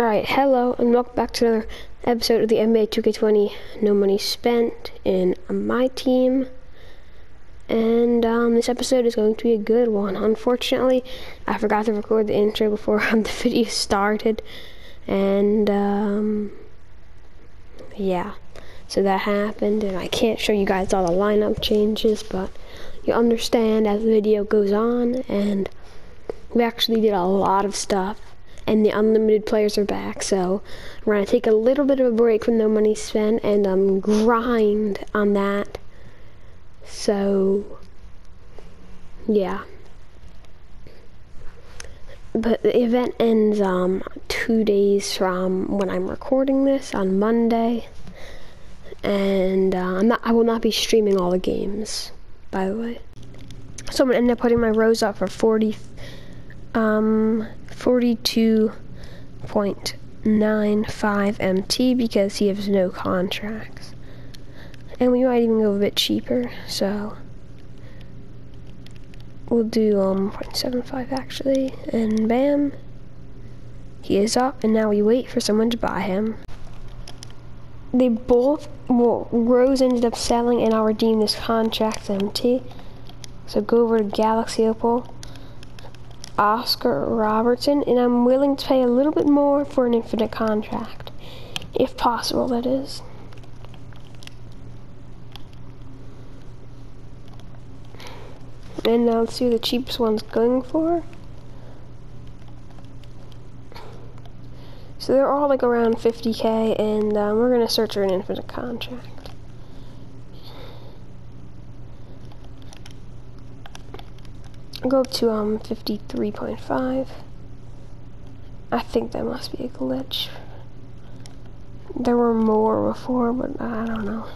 Alright, hello, and welcome back to another episode of the NBA 2K20 No Money Spent in my team. And um, this episode is going to be a good one. Unfortunately, I forgot to record the intro before the video started. And um, yeah, so that happened, and I can't show you guys all the lineup changes, but you understand as the video goes on. And we actually did a lot of stuff and the unlimited players are back. So we're gonna take a little bit of a break from no money spent and um, grind on that. So yeah. But the event ends um, two days from when I'm recording this on Monday, and uh, not, i will not be streaming all the games, by the way. So I'm gonna end up putting my Rose up for 40 um, 42.95 MT because he has no contracts. And we might even go a bit cheaper, so we'll do um 0.75 actually, and bam, he is up, and now we wait for someone to buy him. They both, well, Rose ended up selling, and I'll redeem this contract MT. So go over to Galaxy Opal Oscar Robertson, and I'm willing to pay a little bit more for an infinite contract. If possible, that is. And now let's see the cheapest one's going for. So they're all like around 50k, and um, we're gonna search for an infinite contract. Go up to um 53.5. I think that must be a glitch. There were more before, but I don't know.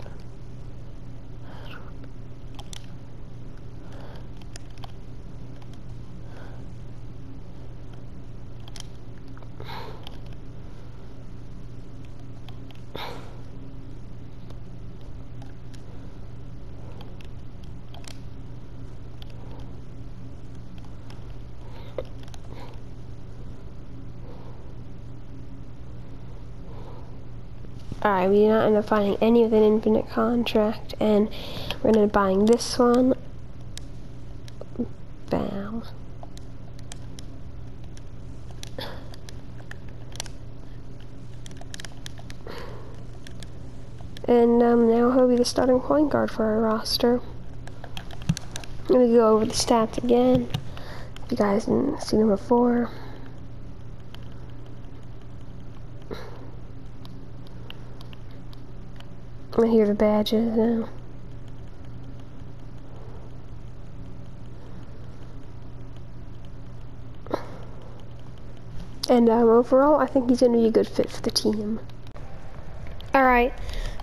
Alright, we did not end up finding any with an infinite contract, and we're to be buying this one. Bam. And um, now he'll be the starting point guard for our roster. Let me go over the stats again. If you guys didn't see them before. I hear the badges now. And um, overall, I think he's going to be a good fit for the team. Alright,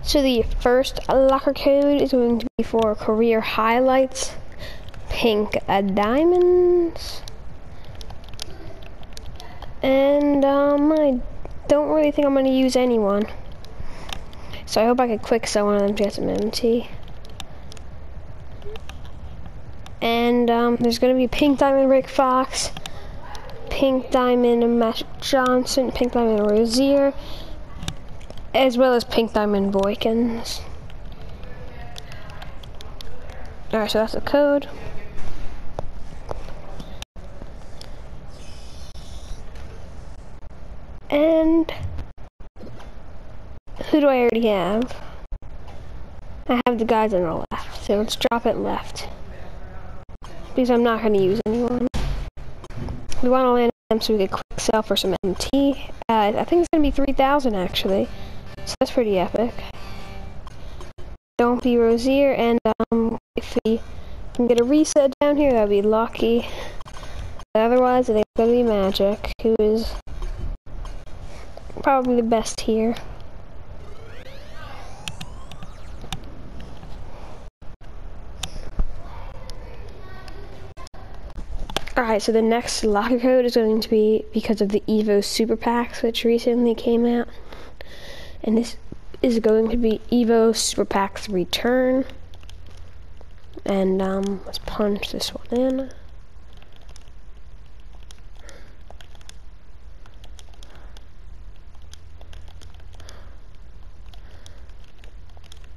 so the first locker code is going to be for career highlights, pink uh, diamonds. And um, I don't really think I'm going to use anyone. So I hope I could quick sell one of them to get some MT. And um, there's going to be Pink Diamond Rick Fox, Pink Diamond Magic Johnson, Pink Diamond Rozier, as well as Pink Diamond Boykins. Alright, so that's the code. And who do I already have? I have the guys on the left, so let's drop it left. Because I'm not going to use anyone. We want to land them so we can quick sell for some MT. Uh, I think it's going to be 3,000 actually. So that's pretty epic. Don't be Rozier, and um, if we can get a reset down here, that'd be lucky. But otherwise, I think it's going to be Magic, who is probably the best here. Alright, so the next locker code is going to be because of the Evo Super Packs, which recently came out. And this is going to be Evo Super Packs Return. And um, let's punch this one in.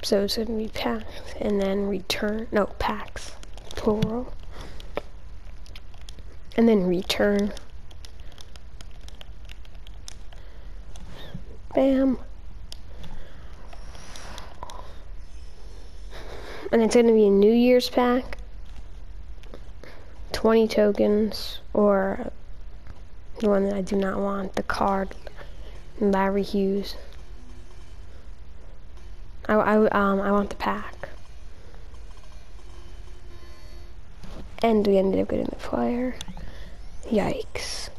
So it's going to be packs and then return, no, packs, plural. And then return. Bam. And it's gonna be a New Year's pack. 20 tokens or the one that I do not want, the card, Larry Hughes. I, I, um, I want the pack. And we ended up getting the flyer. Yikes.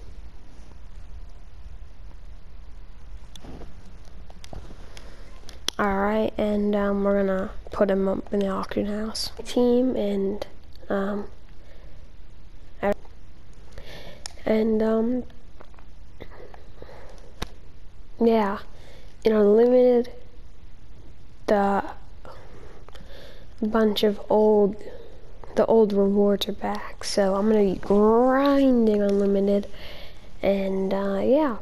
Alright, and um, we're gonna put him up in the auction house. Team and um, and um, yeah, in unlimited, the bunch of old, the old rewards are back. So I'm gonna be grinding unlimited, and uh, yeah,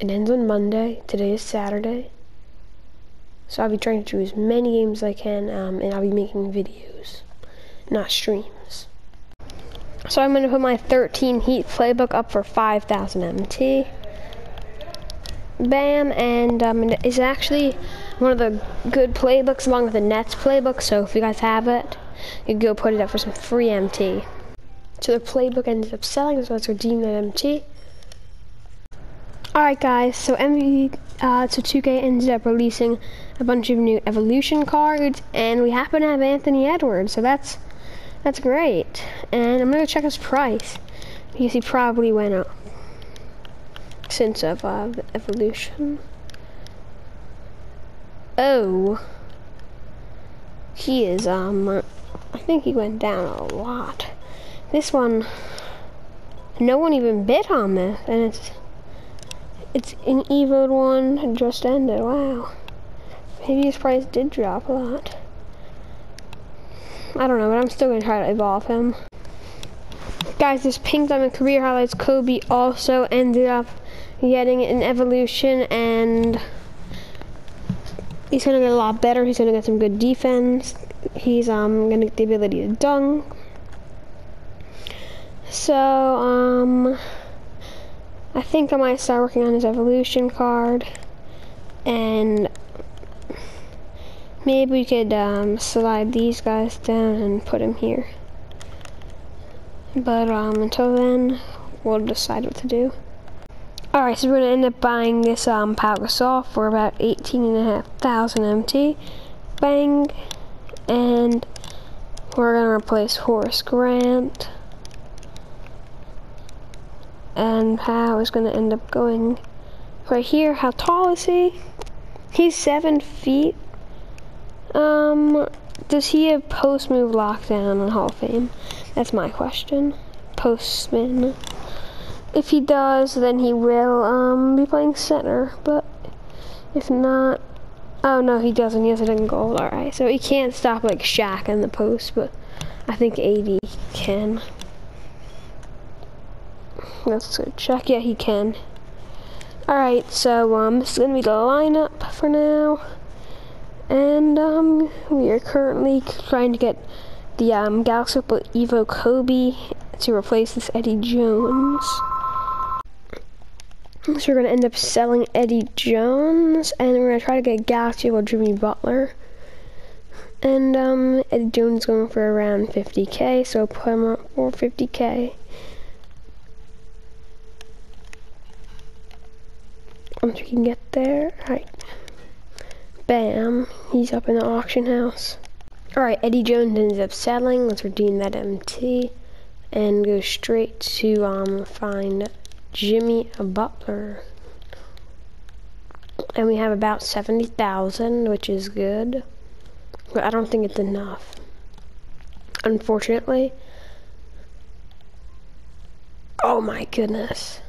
it ends on Monday. Today is Saturday. So I'll be trying to do as many games as I can, um, and I'll be making videos, not streams. So I'm going to put my 13 Heat playbook up for 5,000 MT. Bam, and um, it's actually one of the good playbooks along with the Nets playbook, so if you guys have it, you go put it up for some free MT. So the playbook ended up selling, so let's redeem that MT. Alright guys, so MV, uh, so 2K ended up releasing a bunch of new evolution cards, and we happen to have Anthony Edwards, so that's that's great. And I'm gonna check his price, because he probably went up since of uh, evolution. Oh, he is, um, I think he went down a lot. This one, no one even bid on this, and it's it's an Evo one just ended. Wow. Maybe his price did drop a lot. I don't know, but I'm still gonna try to evolve him. Guys, this Pink Diamond Career Highlights Kobe also ended up getting an evolution and he's gonna get a lot better. He's gonna get some good defense. He's um gonna get the ability to dunk. So um I think I might start working on his evolution card. And maybe we could um, slide these guys down and put him here. But um, until then, we'll decide what to do. Alright, so we're going to end up buying this um, Pau for about 18,500 MT. Bang. And we're going to replace Horace Grant and how is going to end up going right here. How tall is he? He's seven feet. Um, does he have post move lockdown in Hall of Fame? That's my question. Post spin. If he does, then he will um, be playing center. But if not, oh no, he doesn't. He has a goal. All right, so he can't stop like Shaq in the post, but I think AD can. Let's check. Yeah, he can. Alright, so um, this is to be the lineup for now. And um, we are currently trying to get the um, Galaxy Evo Kobe to replace this Eddie Jones. So we're going to end up selling Eddie Jones, and we're going to try to get Galaxy with Jimmy Butler. And um, Eddie Jones going for around 50k, so put him up for 50k. Once we can get there, right. Bam, he's up in the auction house. Alright, Eddie Jones ends up selling. Let's redeem that MT and go straight to um find Jimmy a Butler. And we have about 70,000, which is good. But I don't think it's enough. Unfortunately. Oh my goodness.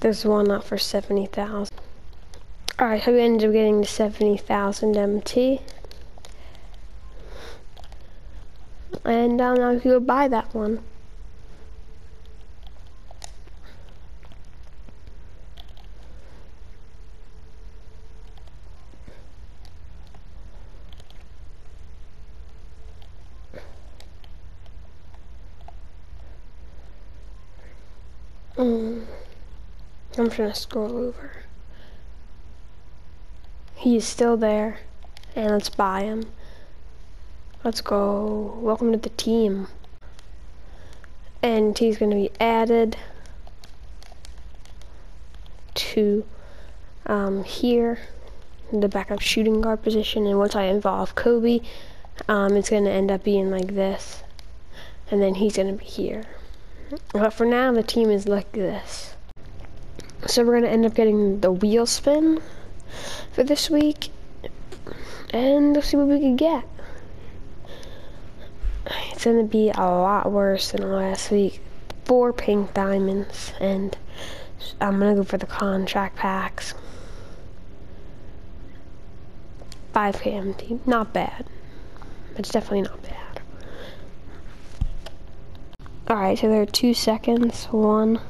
There's one up for 70,000. Alright, so we ended up getting the 70,000 MT. And um, now you go buy that one. Mm. I'm just gonna scroll over. He's still there, and let's buy him. Let's go. Welcome to the team. And he's gonna be added to um, here, the backup shooting guard position. And once I involve Kobe, um, it's gonna end up being like this, and then he's gonna be here. But for now, the team is like this. So we're gonna end up getting the wheel spin for this week, and let's see what we can get. Gonna be a lot worse than last week. Four pink diamonds, and I'm gonna go for the contract packs. 5 KMT, not bad. It's definitely not bad. Alright, so there are two seconds. One.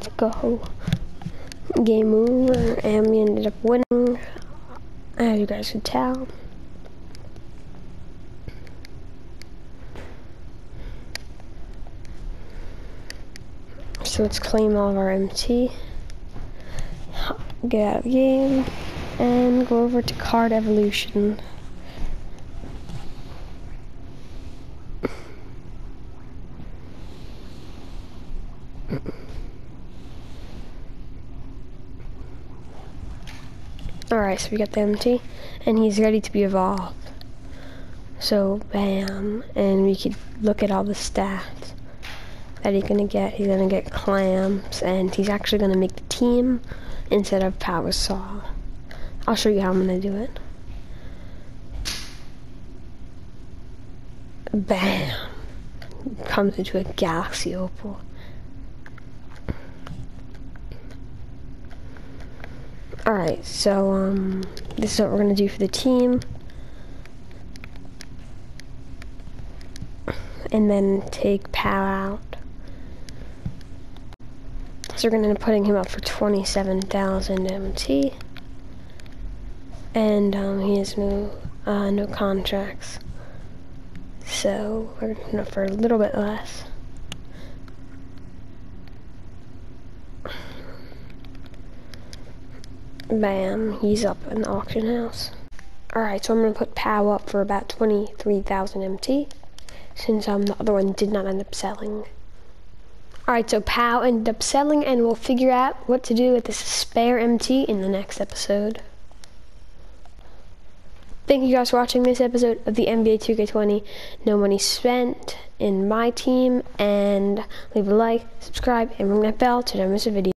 Let's go. Game over, and we ended up winning, as you guys could tell. So let's claim all of our MT, get out of the game, and go over to Card Evolution. Alright, so we got the MT, and he's ready to be evolved. So, bam, and we could look at all the stats that he's gonna get. He's gonna get clamps, and he's actually gonna make the team instead of Pau Gasol. I'll show you how I'm gonna do it. Bam! Comes into a galaxy opal. Alright, so um, this is what we're to do for the team. And then take Pau out. So we're going to up putting him up for 27,000 MT. And um, he has no, uh, no contracts. So we're going to for a little bit less. Bam, he's up in the auction house. Alright, so I'm going to put Pau up for about 23,000 MT, since um, the other one did not end up selling. Alright, so Pau ended up selling, and we'll figure out what to do with this spare MT in the next episode. Thank you guys for watching this episode of the NBA 2K20 No Money Spent in my team, and leave a like, subscribe, and ring that bell to never miss a video.